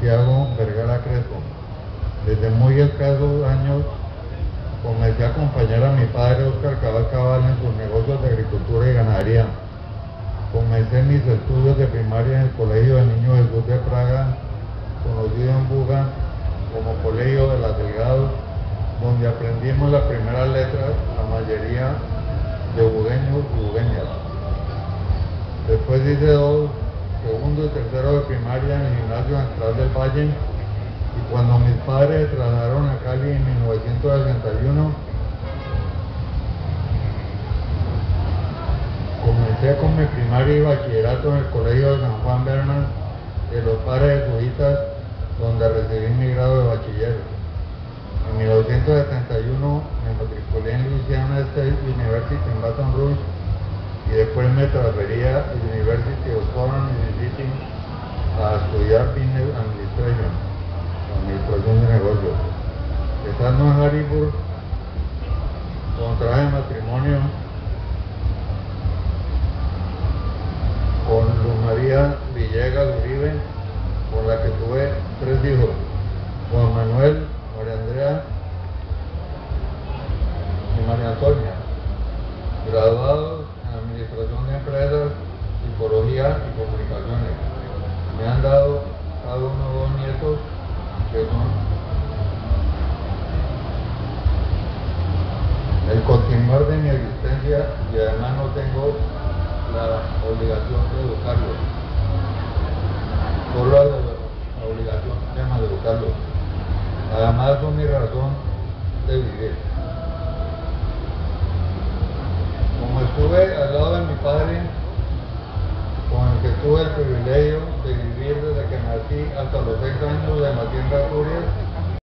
Santiago Vergara Crespo. Desde muy escasos años comencé a acompañar a mi padre Oscar Cabal Cabal en sus negocios de agricultura y ganadería. Comencé mis estudios de primaria en el Colegio del Niño Jesús de Praga, conocido en Buga como Colegio de las Delgados, donde aprendimos las primeras letras, la mayoría de bugueños y bugueñas. Después hice dos, segundo y tercero de primaria en el gimnasio central del Valle y cuando mis padres trasladaron a Cali en 1961, comencé con mi primaria y bachillerato en el Colegio de San Juan Bernal de los padres jesuitas, donde recibí mi grado de bachiller. En 1971 me matriculé en Louisiana State University en Baton Rouge y después me transferí a University of Southern Mississippi a estudiar Business Administration, Administración de Negocios. Estando en Harrisburg, contraje matrimonio con Luz María Villegas Uribe, con la que tuve tres hijos, Juan Manuel, María Andrea y María Antonia, graduados en Administración de Empresas, Y Comunicaciones. Me han dado cada uno dos nietos que son el continuar de mi existencia y además no tengo la obligación de educarlos. Solo la, la obligación se llama de educarlos. Además son mi razón de vivir. Como estuve al lado de mi padre, con el que tuve el privilegio de vivir desde que nací hasta los seis años de Matilda Asturias,